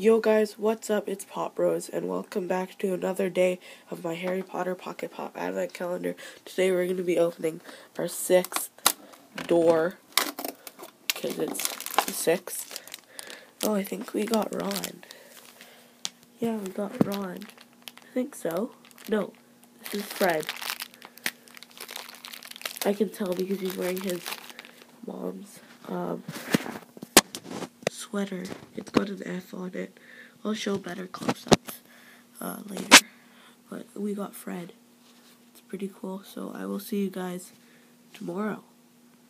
Yo guys, what's up? It's Pop Bros and welcome back to another day of my Harry Potter Pocket Pop Advent Calendar. Today we're going to be opening our sixth door because it's the sixth. Oh, I think we got Ron. Yeah, we got Ron. I think so. No, this is Fred. I can tell because he's wearing his mom's um, sweater. It's got an F on it. I'll show better close-ups uh, later. But we got Fred. It's pretty cool. So I will see you guys tomorrow.